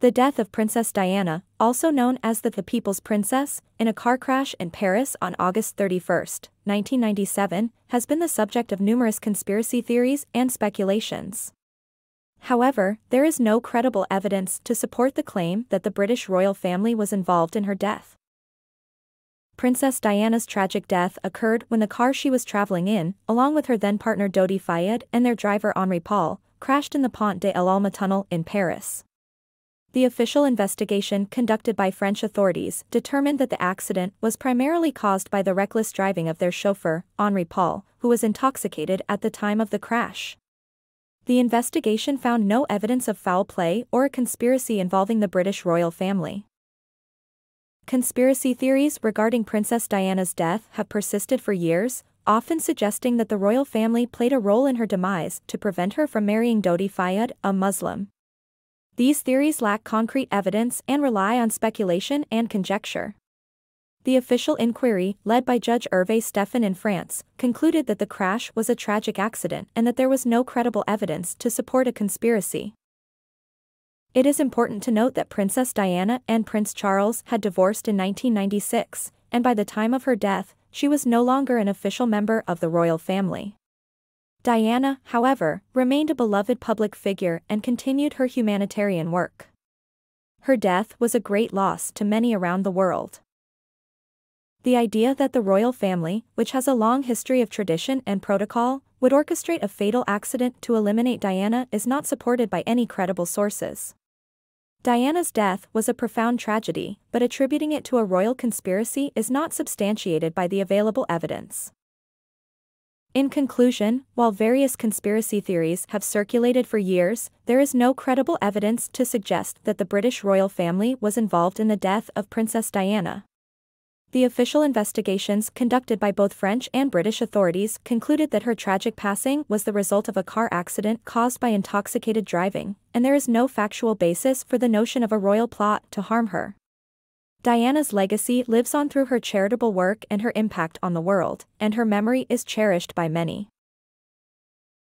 The death of Princess Diana, also known as the, the People's Princess, in a car crash in Paris on August 31, 1997, has been the subject of numerous conspiracy theories and speculations. However, there is no credible evidence to support the claim that the British royal family was involved in her death. Princess Diana's tragic death occurred when the car she was traveling in, along with her then-partner Dodi Fayed and their driver Henri Paul, crashed in the Pont de l'Alma tunnel in Paris. The official investigation conducted by French authorities determined that the accident was primarily caused by the reckless driving of their chauffeur, Henri Paul, who was intoxicated at the time of the crash. The investigation found no evidence of foul play or a conspiracy involving the British royal family. Conspiracy theories regarding Princess Diana's death have persisted for years, often suggesting that the royal family played a role in her demise to prevent her from marrying Dodi Fayed, a Muslim. These theories lack concrete evidence and rely on speculation and conjecture. The official inquiry, led by Judge Hervé Stephan in France, concluded that the crash was a tragic accident and that there was no credible evidence to support a conspiracy. It is important to note that Princess Diana and Prince Charles had divorced in 1996, and by the time of her death, she was no longer an official member of the royal family. Diana, however, remained a beloved public figure and continued her humanitarian work. Her death was a great loss to many around the world. The idea that the royal family, which has a long history of tradition and protocol, would orchestrate a fatal accident to eliminate Diana is not supported by any credible sources. Diana's death was a profound tragedy, but attributing it to a royal conspiracy is not substantiated by the available evidence. In conclusion, while various conspiracy theories have circulated for years, there is no credible evidence to suggest that the British royal family was involved in the death of Princess Diana. The official investigations conducted by both French and British authorities concluded that her tragic passing was the result of a car accident caused by intoxicated driving, and there is no factual basis for the notion of a royal plot to harm her. Diana's legacy lives on through her charitable work and her impact on the world, and her memory is cherished by many.